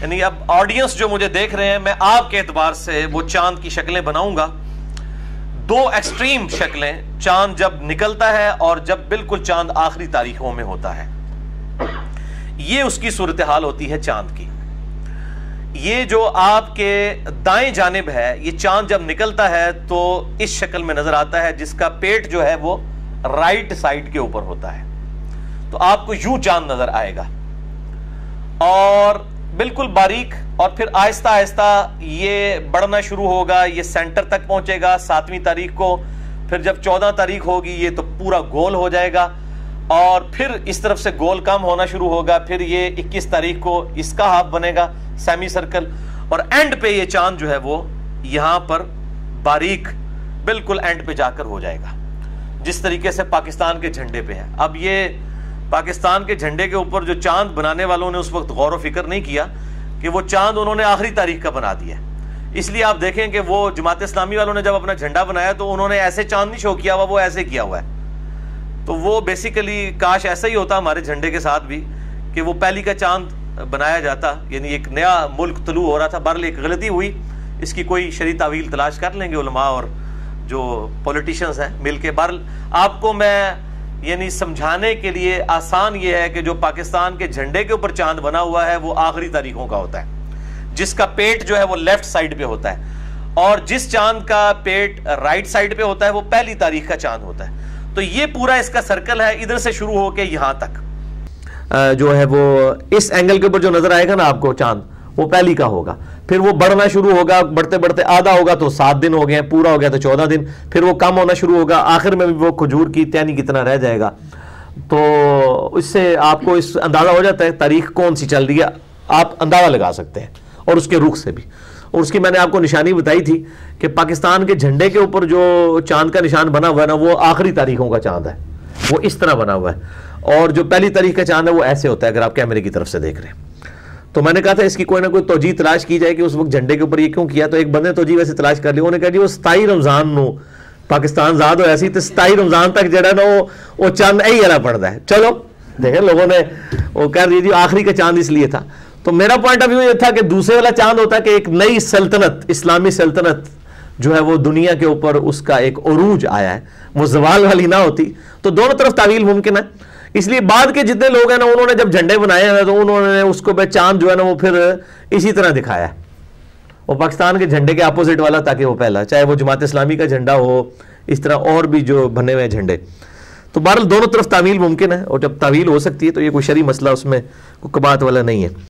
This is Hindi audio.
यानी अब ऑडियंस जो मुझे देख रहे हैं, मैं आपके एतबार से वो चाँद की शक्लें बनाऊँगा। दो एक्सट्रीम शक्लें, चाँद जब निकलता है और जब बिल्कुल चाँद आखिरी तारीखों में होता है। ये उसकी सूरत हाल होती है चाँद की। ये जो आपके दाएँ जानिब है, ये चाँद जब निकलता है तो इस शक्ल में नज़र आता है जिसका पेट जो है वो राइट साइड के ऊपर होता है। तो आपको यूँ चाँद नज़र आएगा। और बिल्कुल बारीक और फिर आहिस्ता आहिस्ता ये बढ़ना शुरू होगा, ये सेंटर तक पहुंचेगा, सातवीं तारीख को, फिर जब चौदह तारीख होगी, ये तो पूरा गोल हो जाएगा और फिर इस तरफ़ से गोल कम होना शुरू होगा, फिर ये 21 तारीख को इसका हाफ़ बनेगा सेमी सर्कल और एंड पे ये चाँद जो है वो यहाँ पर बारीक, बिल्कुल एंड पे जाकर हो जाएगा। जिस तरीके से पाकिस्तान के झंडे पे है। अब ये पाकिस्तान के झंडे के ऊपर जो चाँद बनाने वालों ने उस वक्त गौर फ़िक्र नहीं किया कि वो चाँद उन्होंने आखिरी तारीख का बना दिया इसलिए आप देखें कि वो जमात इस्लामी वालों ने जब अपना झंडा बनाया तो उन्होंने ऐसे चाँद नहीं शो किया हुआ वो ऐसे किया हुआ है। तो वो बेसिकली काश ऐसा ही होता हमारे झंडे के साथ भी कि वो पहली का चाँद बनाया जाता, यानी एक नया मुल्क तलू हो रहा था बरल एक गलती हुई, इसकी कोई शरी तावील तलाश कर लेंगे उलमा और जो पॉलिटिशियंस हैं मिल के बरल आपको मैं यानी समझाने के लिए आसान ये है कि जो पाकिस्तान के झंडे के ऊपर चाँद बना हुआ है, वो आखिरी तारीखों का होता है। जिसका पेट जो है, वो लेफ़्ट साइड पे होता है। और जिस चाँद का पेट राइट साइड पे होता है, वो पहली तारीख का चाँद होता है। तो ये पूरा इसका सर्कल है, इधर से शुरू होकर यहाँ तक। जो है वो इस एंगल के ऊपर जो नज़र आएगा ना आपको चाँद वो पहली का होगा। फिर वो बढ़ना शुरू होगा, बढ़ते बढ़ते आधा होगा तो सात दिन हो गए पूरा हो गया तो चौदह दिन। फिर वो कम होना शुरू होगा, आखिर में भी वो खजूर की तैनी कितना रह जाएगा। तो इससे आपको इस अंदाज़ा हो जाता है तारीख कौन सी चल रही है। आप अंदाज़ा लगा सकते हैं, और उसके रुख से भी। और उसकी मैंने आपको निशानी बताई थी कि पाकिस्तान के झंडे के ऊपर जो चाँद का निशान बना हुआ है ना, वो आखिरी तारीखों का चाँद है। वो इस तरह बना हुआ है। और जो पहली तारीख का चाँद है, वो ऐसे होता है, अगर आप कैमरे की तरफ़ से देख रहे हैं। तो मैंने कहा था, इसकी कोई ना कोई तोजी तलाश की जाए कि उस वक्त झंडे के ऊपर ये क्यों किया? तो एक बंदे तोजी वैसे तलाश कर ली, उन्होंने कहा, जी, वो सताई रमज़ान नो, पाकिस्तान आज़ाद हो सी तो सताई रमज़ान तक जरा ना वो वो चंद यही वाला पड़ता है। चलो, देखे लोगों ने, वो कह रही थी आखिरी का चाँद इसलिए था। तो मेरा पॉइंट ऑफ़ व्यू ये था कि दूसरे वाला चाँद होता कि एक नई सल्तनत, इस्लामी सल्तनत जो है वो दुनिया के ऊपर उसका एक अरूज आया है, वो जवाल वाली ना होती। तो दोनों तरफ़ तावील मुमकिन है। इसलिए बाद के जितने लोग हैं ना, उन्होंने जब झंडे बनाए हैं तो उन्होंने उसको चाँद जो है ना, वो फिर इसी तरह दिखाया वो पाकिस्तान के झंडे के अपोजिट वाला, ताकि वो पहला, चाहे वो जमात इस्लामी का झंडा हो, इस तरह और भी जो बने हुए झंडे। तो बहरल दोनों तरफ़ तावील मुमकिन है, और जब तावील हो सकती है तो ये कोई शरी मसला उसमें, कोई कबात वाला नहीं है।